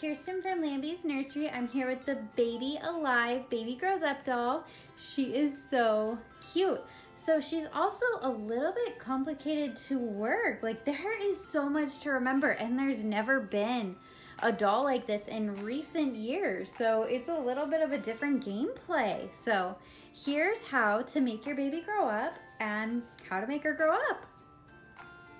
Kiersten from Lambys Nursery. I'm here with the Baby Alive Baby Grows Up doll. She is so cute. So she's also a little bit complicated to work. Like there is so much to remember and there's never been a doll like this in recent years. So it's a little bit of a different gameplay. So here's how to make your baby grow up and how to make her grow up.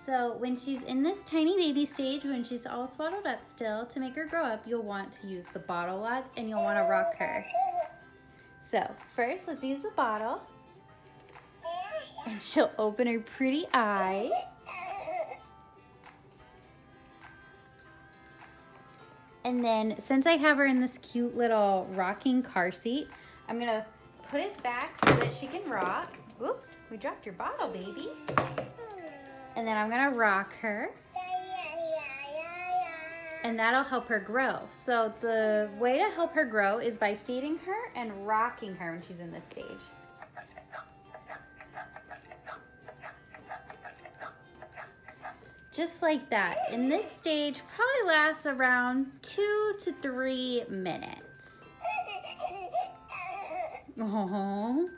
So when she's in this tiny baby stage, when she's all swaddled up still, to make her grow up, you'll want to use the bottle lots and you'll want to rock her. So first, let's use the bottle. And she'll open her pretty eyes. And then since I have her in this cute little rocking car seat, I'm gonna put it back so that she can rock. Oops, we dropped your bottle, baby. And then I'm gonna rock her. And that'll help her grow. So the way to help her grow is by feeding her and rocking her when she's in this stage. Just like that. And this stage probably lasts around two to three minutes. Oh.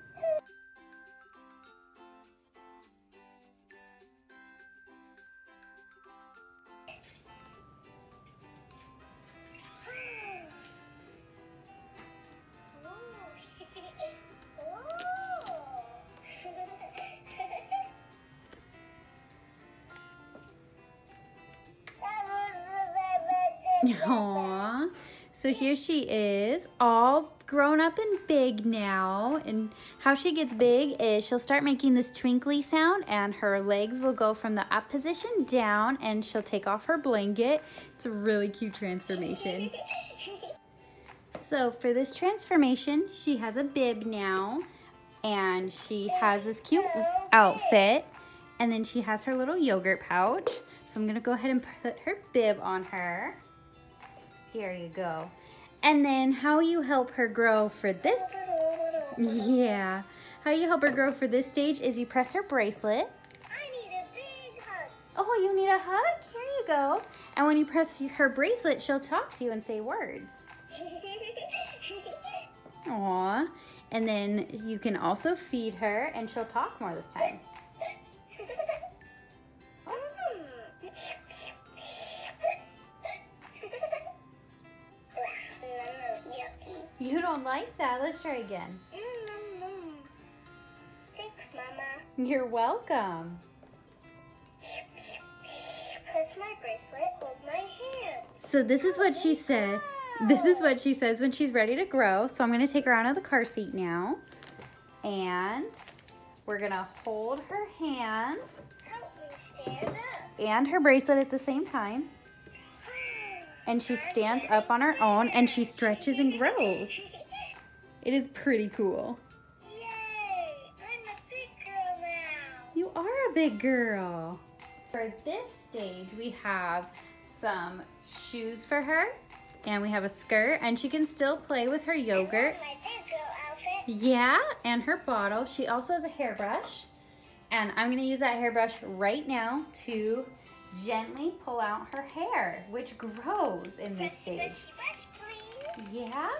Aww. So here she is, all grown up and big now. And how she gets big is she'll start making this twinkly sound and her legs will go from the up position down and she'll take off her blanket. It's a really cute transformation. So for this transformation, she has a bib now and she has this cute outfit and then she has her little yogurt pouch. So I'm gonna go ahead and put her bib on her. Here you go. And then how you help her grow for this, yeah. How you help her grow for this stage is you press her bracelet. I need a big hug. Oh, you need a hug? Here you go. And when you press her bracelet, she'll talk to you and say words. Aw. And then you can also feed her and she'll talk more this time. You don't like that? Let's try again. Thanks, Mama. You're welcome. Press my bracelet, hold my hand. So this is what she oh, said. This is what she says when she's ready to grow. So I'm going to take her out of the car seat now. And we're going to hold her hands Help me stand up. and her bracelet at the same time. And she stands up on her own and she stretches and grows. It is pretty cool. Yay! I'm a big girl now. You are a big girl. For this stage, we have some shoes for her and we have a skirt and she can still play with her yogurt. My big girl outfit. Yeah, and her bottle. She also has a hairbrush. And I'm gonna use that hairbrush right now to gently pull out her hair, which grows in this stage. Yeah?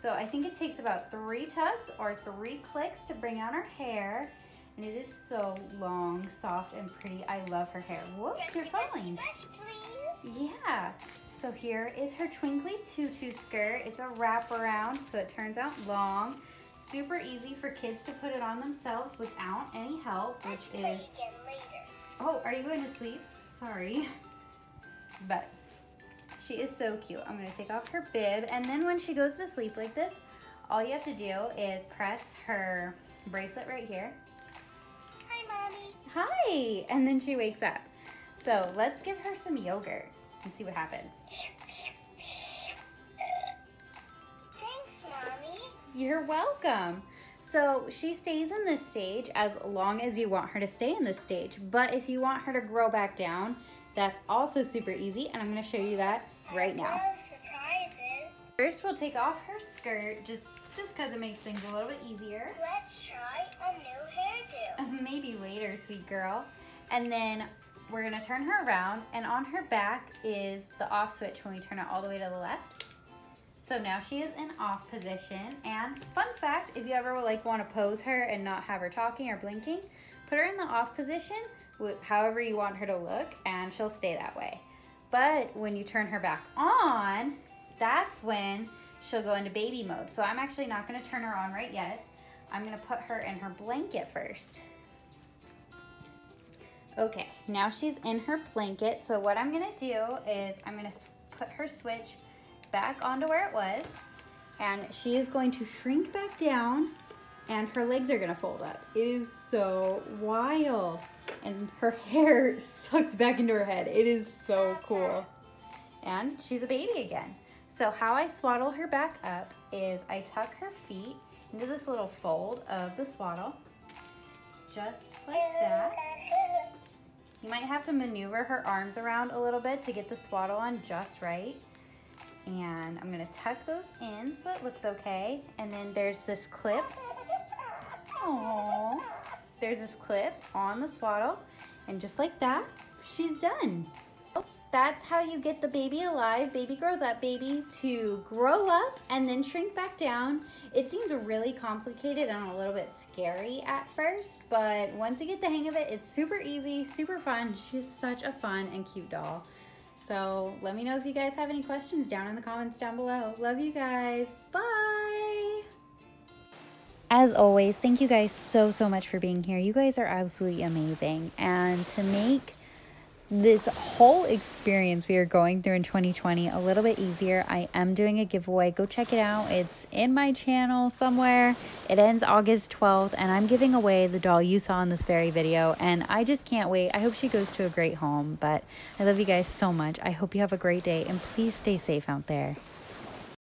So I think it takes about three tugs or three clicks to bring out her hair. And it is so long, soft, and pretty. I love her hair. Whoops, you're falling. Yeah. So here is her twinkly tutu skirt. It's a wraparound, so it turns out long. Super easy for kids to put it on themselves without any help, which Let's is, oh, are you going to sleep? Sorry. But she is so cute. I'm gonna take off her bib, and then when she goes to sleep like this, all you have to do is press her bracelet right here. Hi, Mommy. Hi, and then she wakes up. So let's give her some yogurt and see what happens. You're welcome. So she stays in this stage as long as you want her to stay in this stage. But if you want her to grow back down, that's also super easy. And I'm gonna show you that right now. First, we'll take off her skirt just just because it makes things a little bit easier. Let's try a new hairdo. Uh, maybe later, sweet girl. And then we're gonna turn her around and on her back is the off switch when we turn it all the way to the left. So now she is in off position. And fun fact, if you ever like want to pose her and not have her talking or blinking, put her in the off position, however you want her to look, and she'll stay that way. But when you turn her back on, that's when she'll go into baby mode. So I'm actually not gonna turn her on right yet. I'm gonna put her in her blanket first. Okay, now she's in her blanket. So what I'm gonna do is I'm gonna put her switch back onto where it was and she is going to shrink back down and her legs are gonna fold up. It is so wild. And her hair sucks back into her head. It is so cool. And she's a baby again. So how I swaddle her back up is I tuck her feet into this little fold of the swaddle, just like that. You might have to maneuver her arms around a little bit to get the swaddle on just right. And I'm gonna tuck those in so it looks okay. And then there's this clip. There's this clip on the swaddle. And just like that, she's done. That's how you get the baby alive, baby grows up baby, to grow up and then shrink back down. It seems really complicated and a little bit scary at first, but once you get the hang of it, it's super easy, super fun. She's such a fun and cute doll. So let me know if you guys have any questions down in the comments down below. Love you guys. Bye. As always, thank you guys so, so much for being here. You guys are absolutely amazing. And to make this whole experience we are going through in 2020 a little bit easier. I am doing a giveaway. Go check it out. It's in my channel somewhere. It ends August 12th, and I'm giving away the doll you saw in this very video. And I just can't wait. I hope she goes to a great home. But I love you guys so much. I hope you have a great day, and please stay safe out there.